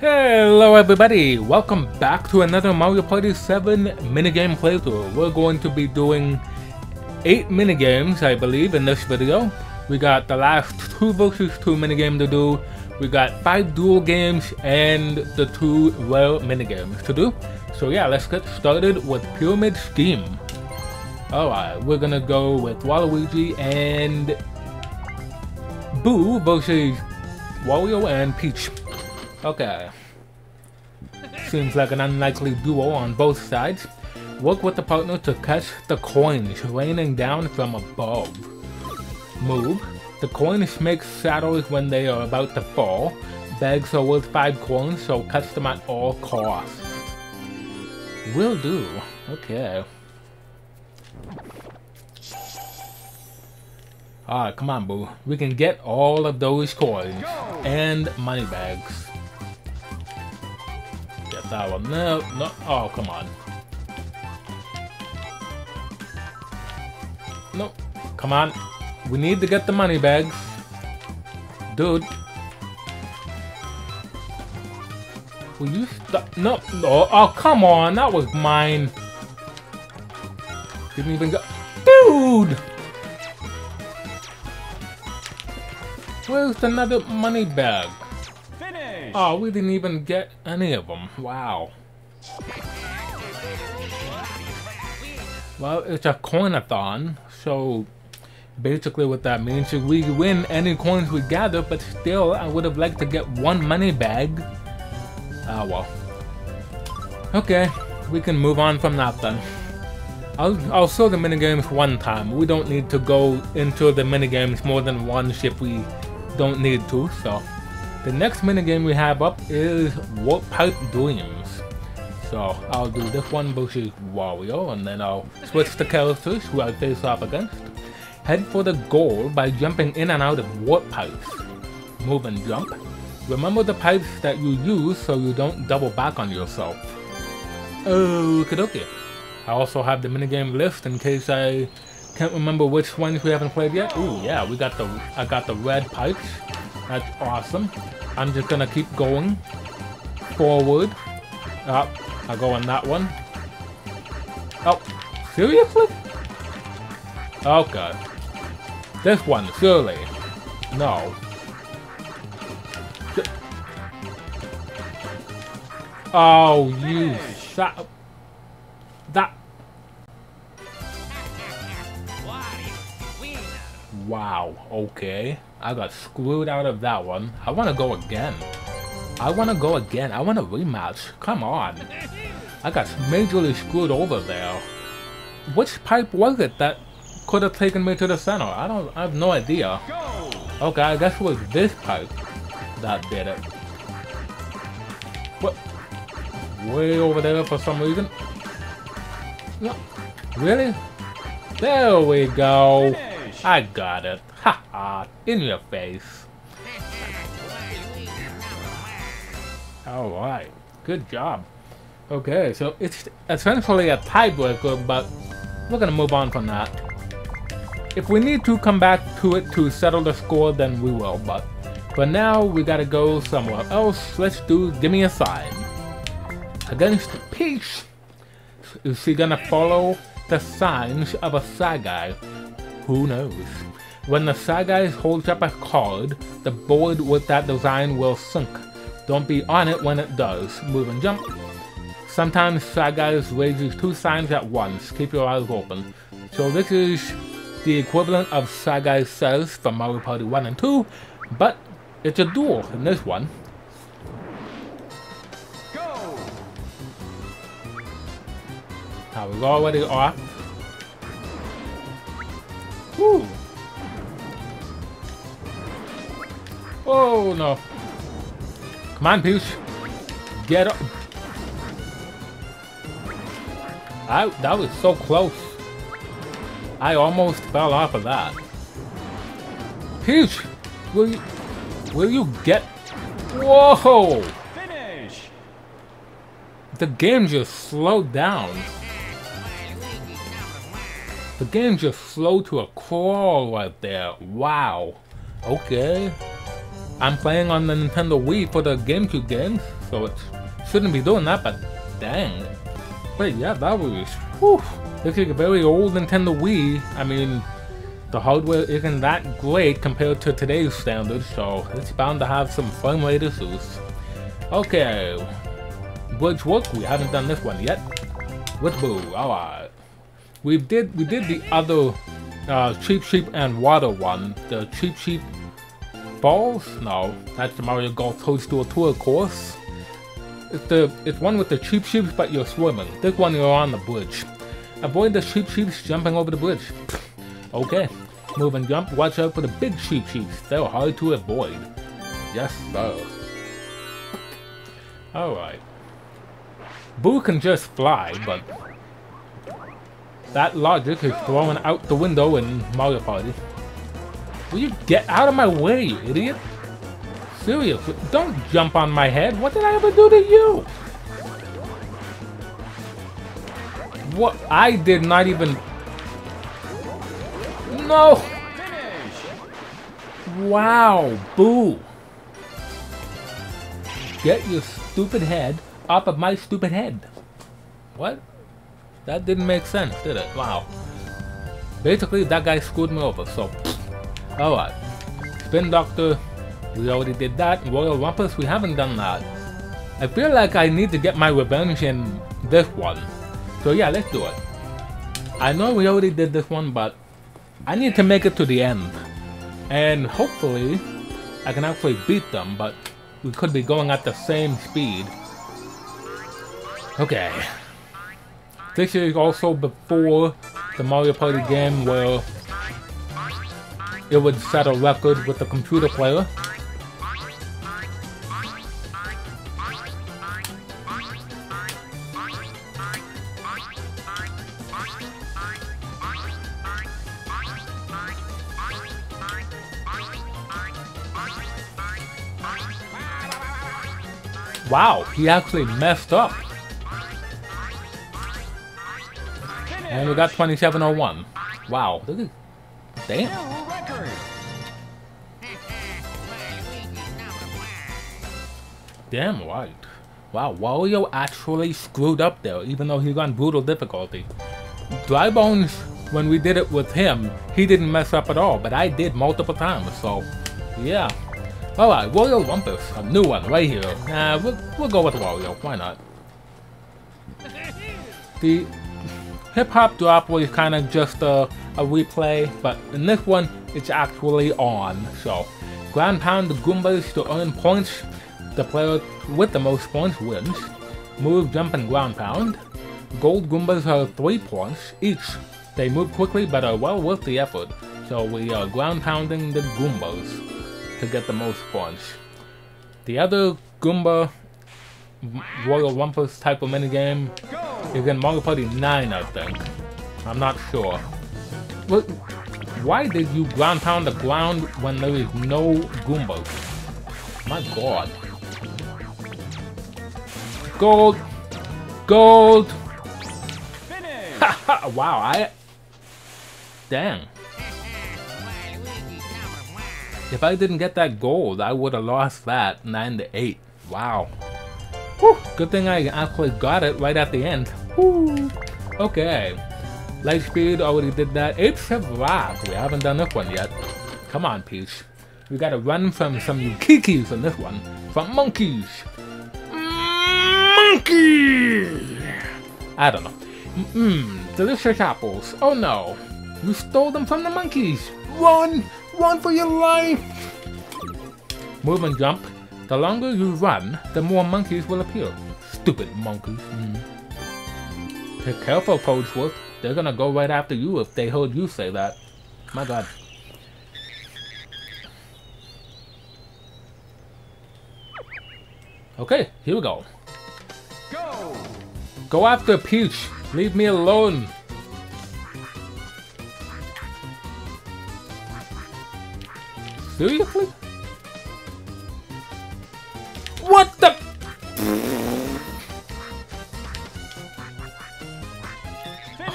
Hello everybody, welcome back to another Mario Party 7 minigame playthrough. We're going to be doing 8 minigames, I believe, in this video. We got the last 2 versus 2 minigame to do, we got 5 dual games, and the 2 rare minigames to do. So yeah, let's get started with Pyramid Scheme. Alright, we're gonna go with Waluigi and Boo versus Wario and Peach. Okay. Seems like an unlikely duo on both sides. Work with the partner to catch the coins raining down from above. Move. The coins make shadows when they are about to fall. Bags are worth 5 coins, so catch them at all costs. Will do. Okay. Alright, come on, Boo. We can get all of those coins and money bags. That one. No, no. Oh, come on. No, come on. We need to get the money bags. Dude. Will you stop? No, no. Oh, come on. That was mine. Didn't even go. Dude! Where's another money bag? Oh, we didn't even get any of them. Wow. Well, it's a coinathon, so basically what that means is we win any coins we gather, but still I would have liked to get one money bag. Ah well. Okay, we can move on from that then. I'll, I'll show the minigames one time. We don't need to go into the minigames more than once if we don't need to, so. The next minigame we have up is Warp Pipe Dreams. So I'll do this one versus Wario, and then I'll switch the characters who I face off against. Head for the goal by jumping in and out of warp pipes. Move and jump. Remember the pipes that you use so you don't double back on yourself. Okie dokie. I also have the minigame list in case I can't remember which ones we haven't played yet. Ooh, yeah, we got the I got the red pipes. That's awesome. I'm just gonna keep going forward. Up, I go on that one. Oh, seriously? Okay. This one, surely. No. Oh, you shut up. That. Wow, okay. I got screwed out of that one. I want to go again. I want to go again. I want a rematch. Come on. I got majorly screwed over there. Which pipe was it that could have taken me to the center? I don't. I have no idea. Okay, I guess it was this pipe that did it. What? Way over there for some reason. No. Really? There we go. I got it. Ha ha. In your face. Alright. Good job. Okay, so it's essentially a tiebreaker, but we're gonna move on from that. If we need to come back to it to settle the score, then we will, but for now, we gotta go somewhere else. Let's do Give Me a Sign. Against Peach. Is she gonna follow the signs of a Shy Guy? Who knows? When the Shy Guy holds up a card, the board with that design will sink. Don't be on it when it does. Move and jump. Sometimes Shy Guy's raises two signs at once. Keep your eyes open. So this is the equivalent of Shy Guy Says from Mario Party 1 and 2, but it's a duel in this one. Go! Now we're already off. Woo! Oh no. Come on, Peach. Get up. I, that was so close. I almost fell off of that. Peach! Will you, will you get... Whoa! Finish! The game just slowed down. The game just slowed to a crawl right there. Wow. Okay. I'm playing on the Nintendo Wii for the GameCube games, so it shouldn't be doing that, but dang. Wait, yeah, that was, whew. This is a very old Nintendo Wii. I mean, the hardware isn't that great compared to today's standards, so it's bound to have some frame rate issues. Okay, Bridge work, we haven't done this one yet. With Boo, alright. We did we did the other uh, Cheep Cheep and Water one. The Cheep Cheep balls. No, that's the Mario Golf Toadstool Tour course. It's the it's one with the Cheep Cheeps but you're swimming. This one you're on the bridge. Avoid the Cheep Cheeps jumping over the bridge. okay. Move and jump, watch out for the big Cheep Cheeps. They're hard to avoid. Yes, sir. Alright. Boo can just fly, but that logic is thrown out the window in Mario Party. Will you get out of my way, you idiot? Seriously, don't jump on my head. What did I ever do to you? What? I did not even... No! Wow, boo. Get your stupid head off of my stupid head. What? That didn't make sense, did it? Wow. Basically, that guy screwed me over, so... Alright. Spin Doctor, we already did that. Royal Rumpus, we haven't done that. I feel like I need to get my revenge in this one. So yeah, let's do it. I know we already did this one, but I need to make it to the end. And hopefully, I can actually beat them, but we could be going at the same speed. Okay. This is also before the Mario Party game where it would set a record with the computer player. Wow, he actually messed up. And we got 2701. Wow, damn. Damn right. Wow, Wario actually screwed up there, even though he got brutal difficulty. Dry Bones, when we did it with him, he didn't mess up at all, but I did multiple times, so yeah. Alright, Wario Rumpus, a new one right here. Nah, we'll, we'll go with Wario, why not? The hip hop drop was kind of just a, a replay, but in this one, it's actually on. So, ground pound the Goombas to earn points. The player with the most points wins. Move, jump, and ground pound. Gold Goombas are 3 points each. They move quickly but are well worth the effort. So we are ground pounding the Goombas to get the most points. The other Goomba Royal Rumpus type of minigame Go! Is in Mario Party 9, I think. I'm not sure. But why did you ground pound the ground when there is no Goombas? My god. Gold! Gold! Finish! Wow, I... Dang. If I didn't get that gold, I would have lost that 9 to 8. Wow. Whew, good thing I actually got it right at the end. Whew. Okay. Lightspeed already did that. Apes of Wrath. We haven't done this one yet. Come on, Peach. We gotta run from some Ukikis in this one. From monkeys. Monkey! I don't know. Mmm, delicious apples. Oh no. You stole them from the monkeys. Run! Run for your life! Move and jump. The longer you run, the more monkeys will appear. Stupid monkeys. Mm. Be careful, Toadsworth. They're gonna go right after you if they heard you say that. My god. Okay, here we go. Go! Go after Peach. Leave me alone. Seriously? What the?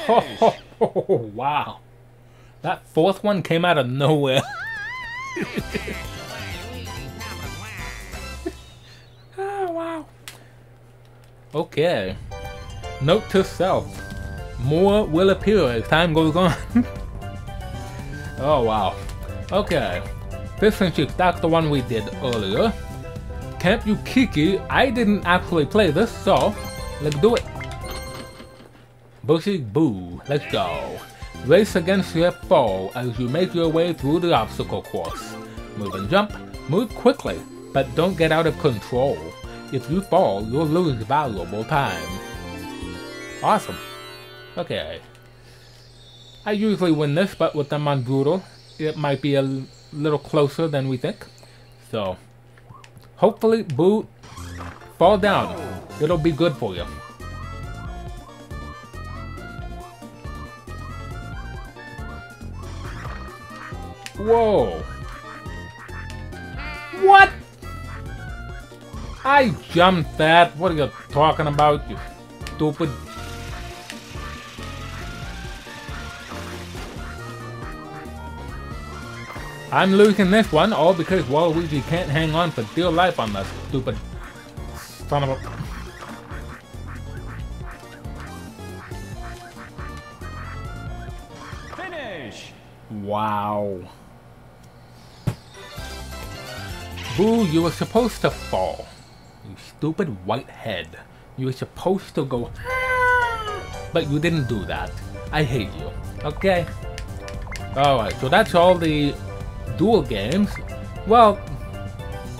Oh, oh, oh, wow. That fourth one came out of nowhere. oh, wow. Okay. Note to self. More will appear as time goes on. oh, wow. Okay. Fish and Cheeps, that's the one we did earlier. Camp Ukiki, I didn't actually play this, so let's do it. Bushy Boo, let's go. Race against your foe as you make your way through the obstacle course. Move and jump, move quickly, but don't get out of control. If you fall, you'll lose valuable time. Awesome. Okay. I usually win this, but with them on Brutal, it might be a little closer than we think. So, hopefully, Boo, fall down. It'll be good for you. Whoa. What? I jumped that. What are you talking about, you stupid? I'm losing this one all because Waluigi can't hang on for dear life on that stupid son of a... Finish. Wow. Boo, you were supposed to fall. You stupid white head. You were supposed to go ah, but you didn't do that. I hate you. Okay? Alright, so that's all the dual games. Well,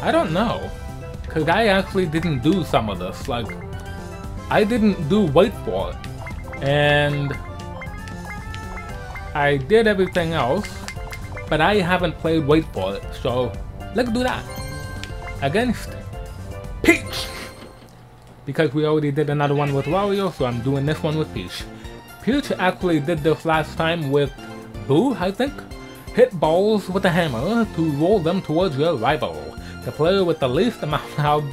I don't know. Because I actually didn't do some of this. Like, I didn't do For And I did everything else, but I haven't played It, so let's do that. Against Peach! Because we already did another one with Wario, so I'm doing this one with Peach. Peach actually did this last time with Boo, I think? Hit balls with a hammer to roll them towards your rival. The player with the least amount of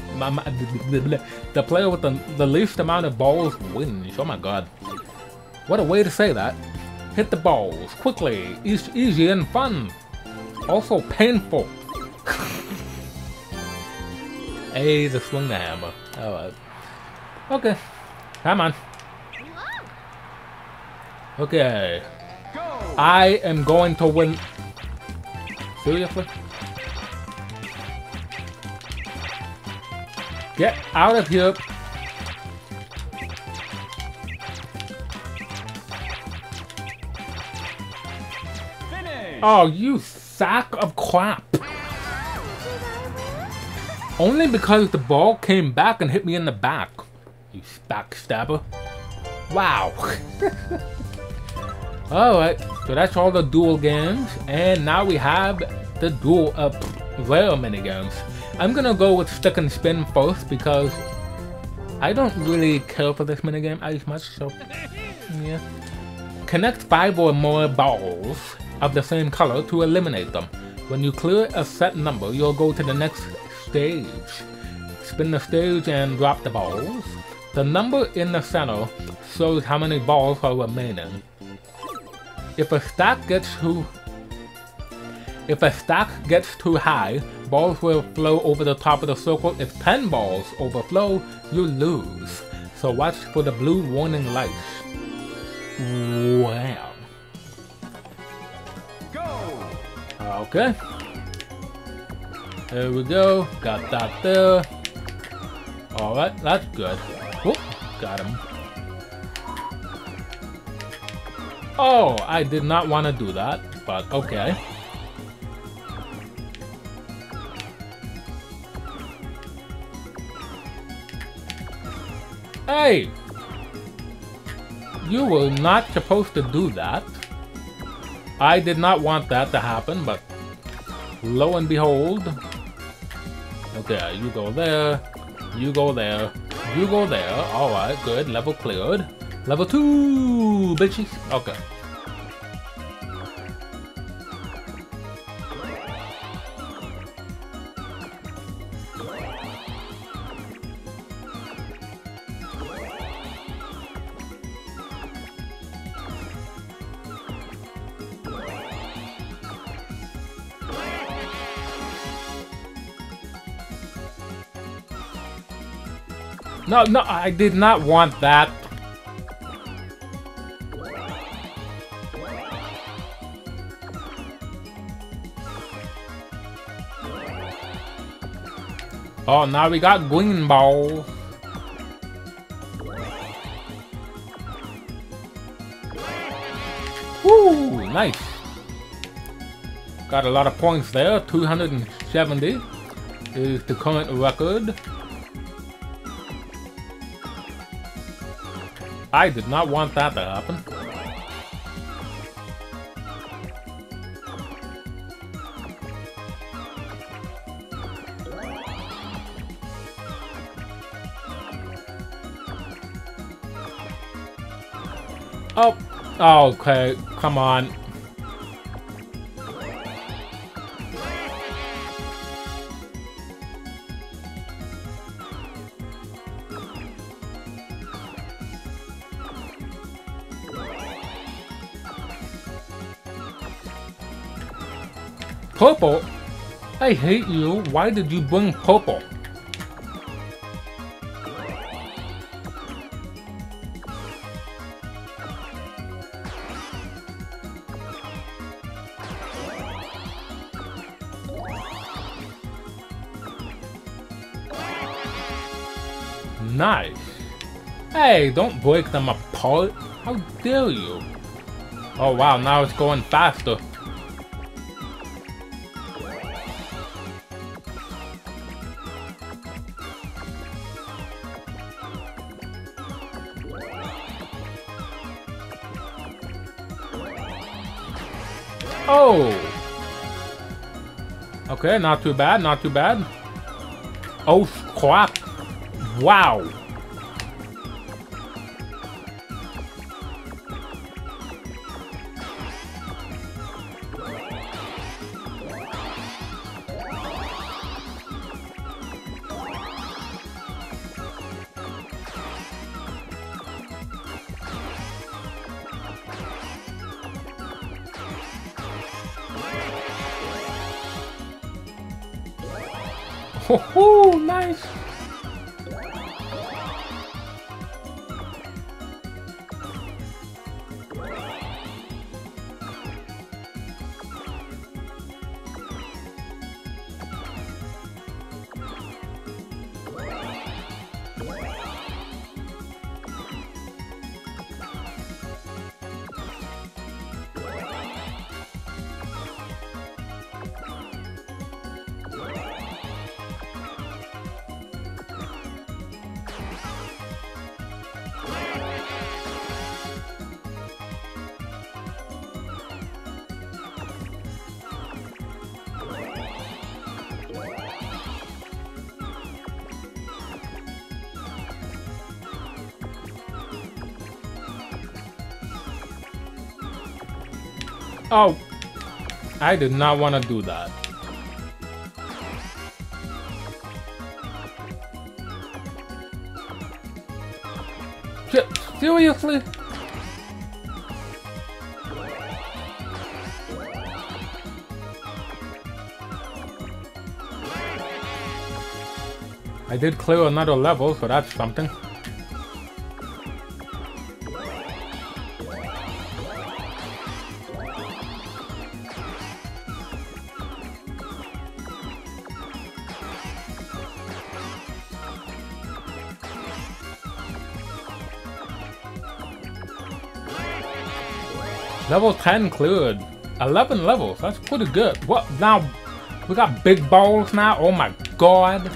the player with the, the least amount of balls wins. Oh my god. What a way to say that. Hit the balls quickly, it's easy and fun. Also painful. hey, the swing the hammer. Alright. Okay. Come on. Okay. I am going to win. Seriously? Get out of here. Finish. Oh, you sack of crap. Only because the ball came back and hit me in the back. You backstabber. Wow. Alright, so that's all the dual games. And now we have the dual uh, rare mini games. I'm gonna go with stick and spin first because I don't really care for this minigame as much, so yeah. Connect five or more balls of the same color to eliminate them. When you clear a set number, you'll go to the next stage. Spin the stage and drop the balls. The number in the center shows how many balls are remaining. If a stack gets too if a stack gets too high, balls will flow over the top of the circle. If 10 balls overflow, you lose. So watch for the blue warning lights. Wow. Go. Okay. There we go. Got that there. Alright, that's good. Whoop, got him. Oh, I did not want to do that, but okay. Hey! You were not supposed to do that. I did not want that to happen, but lo and behold. Okay, you go there, you go there, you go there. Alright, good. Level cleared. Level 2, bitches. Okay. No, no, I did not want that. Oh, now we got green ball. Woo, nice. Got a lot of points there, 270 is the current record. I did not want that to happen. Oh, okay, come on. I hate you. Why did you bring purple? Nice. Hey, don't break them apart. How dare you? Oh wow, now it's going faster. Oh! Okay, not too bad, not too bad. Oh crap! Wow! Oh, I did not want to do that. Seriously? I did clear another level, so that's something. Level 10 cleared. 11 levels, that's pretty good. What, now, we got big balls now? Oh my god.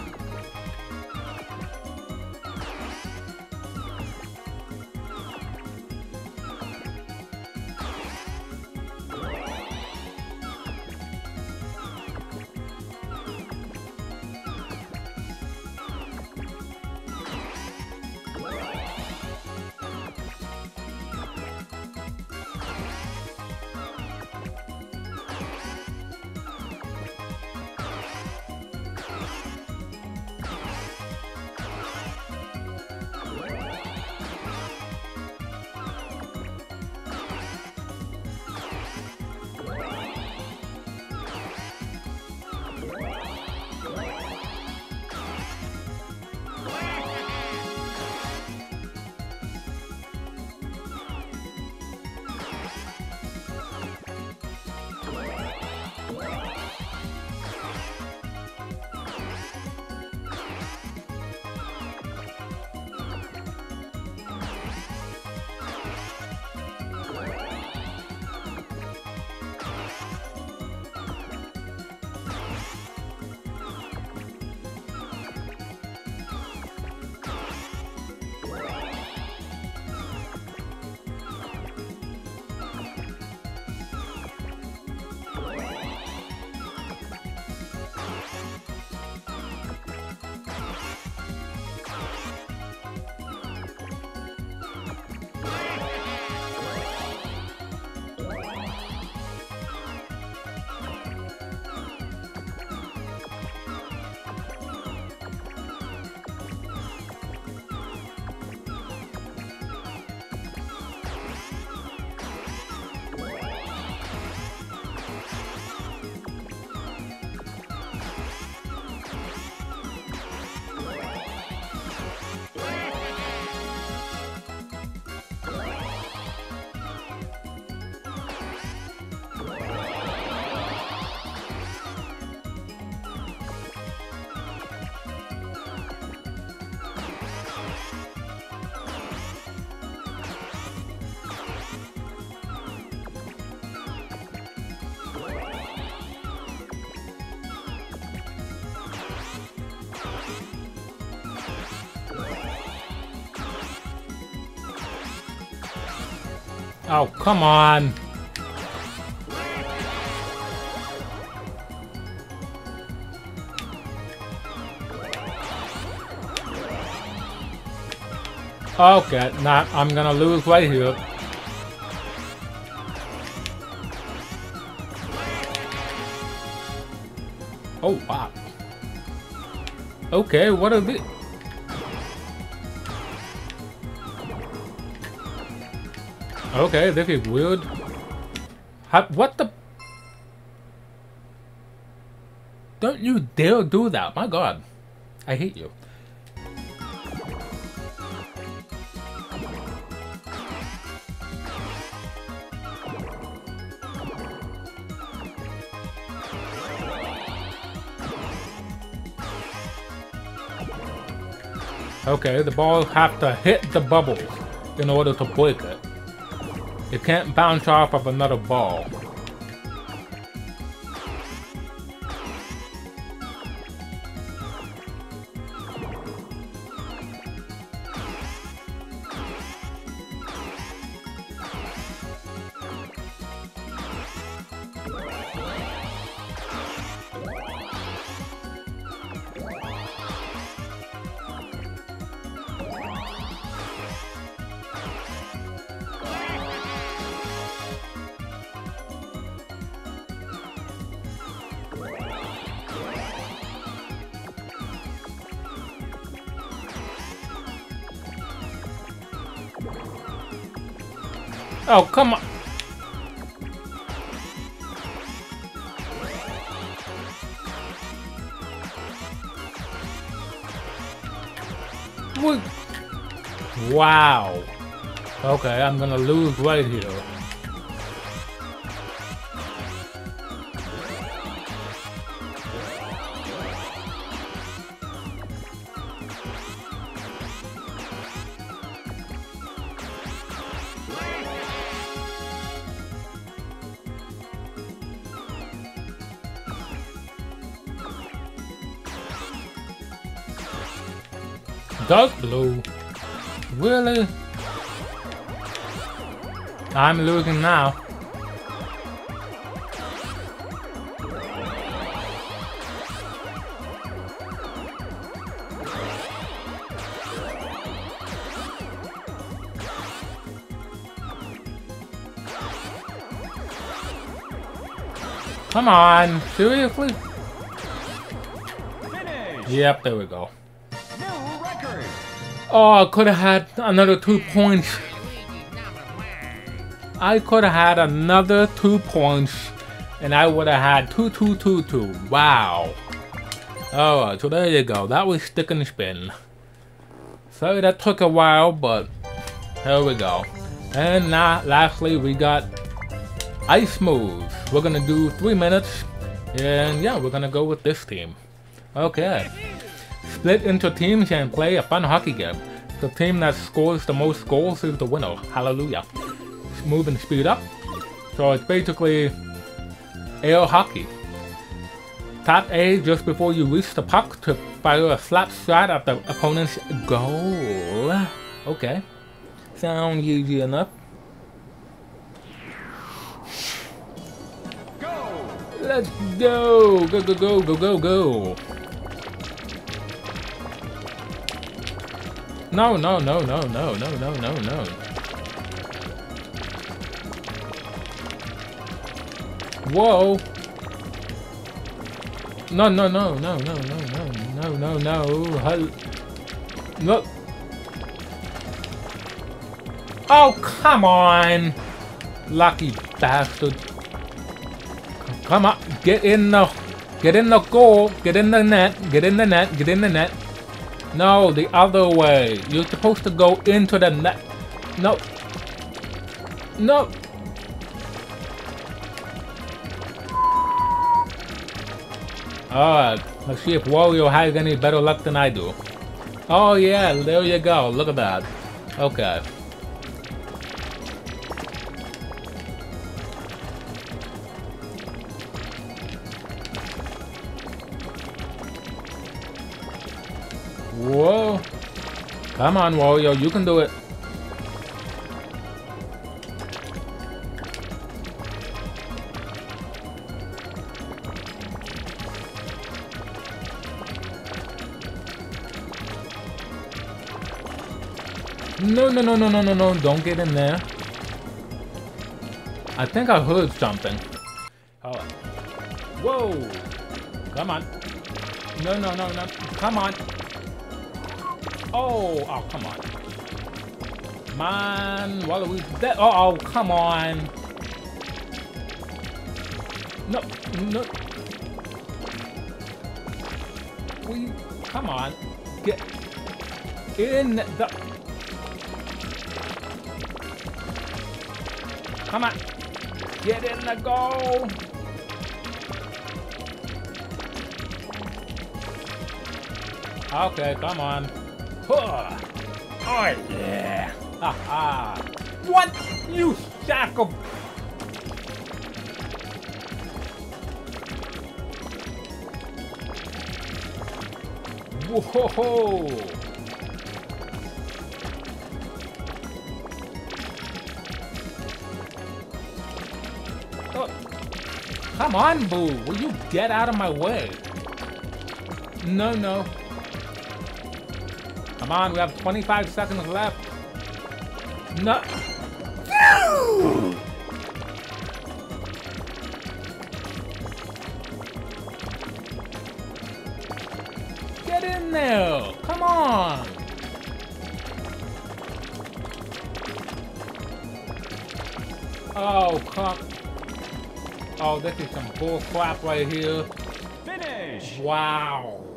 Oh, come on. Okay, nah, I'm gonna lose right here. Oh, wow. Okay, what are these? Okay, this is weird. How, what the? Don't you dare do that. My god. I hate you. Okay, the ball have to hit the bubble in order to break it. It can't bounce off of another ball. Oh, come on. Wow. Okay, I'm gonna lose right here. Dark blue. Really? I'm losing now. Come on, seriously? Finish. Yep, there we go. Oh, I could have had another two points. I could have had another two points, and I would have had two, two, two, two. Wow. Alright, so there you go. That was stick and spin. Sorry that took a while, but here we go. And now, lastly, we got Ice Moves. We're gonna do three minutes, and yeah, we're gonna go with this team. Okay. Split into teams and play a fun hockey game. The team that scores the most goals is the winner. Hallelujah. Move and speed up. So it's basically air hockey. Tap A just before you reach the puck to fire a slap shot at the opponent's goal. Okay. Sound easy enough. Go. Let's go! Go, go, go, go, go, go! No, no, no, no, no, no, no, no, no. Whoa! No, no, no, no, no, no, no, no, no, no. Hel- No. Oh, come on! Lucky bastard. Come on, get in the, get in the goal, get in the net, get in the net, get in the net. No, the other way. You're supposed to go into the net. No. No. Alright, let's see if Wario has any better luck than I do. Oh yeah, there you go, look at that. Okay. Come on, Wario, you can do it. No, no, no, no, no, no, no, don't get in there. I think I heard something. Oh. Whoa! Come on. No, no, no, no, come on. Oh, oh, come on. Man, what are we... That, oh, oh, come on. No, no. We... Come on. Get in the... Come on. Get in the goal. Okay, come on. Huh. Oh, yeah. Haha. What? You sack of... Whoa! Oh. Come on, Boo! Will you get out of my way? No, no. Come on, we have 25 seconds left. No. Get in there! Come on! Oh, come. Oh, this is some bull crap right here. Finish. Wow.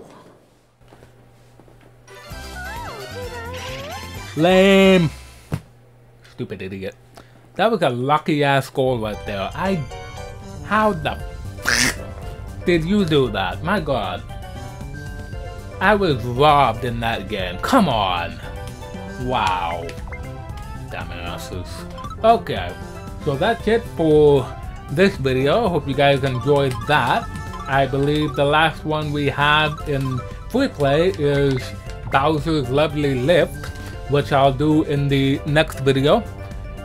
Lame. Stupid idiot. That was a lucky ass goal right there. I. How the did you do that? My god. I was robbed in that game. Come on. Wow. Dumbasses. Okay. So that's it for this video. Hope you guys enjoyed that. I believe the last one we have in free play is Bowser's Lovely Lift, which I'll do in the next video.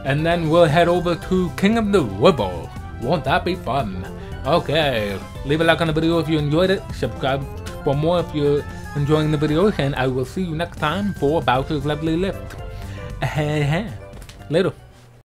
And then we'll head over to King of the River. Won't that be fun? Okay, leave a like on the video if you enjoyed it. Subscribe for more if you're enjoying the videos. And I will see you next time for Bowser's Lovely Lift. Later.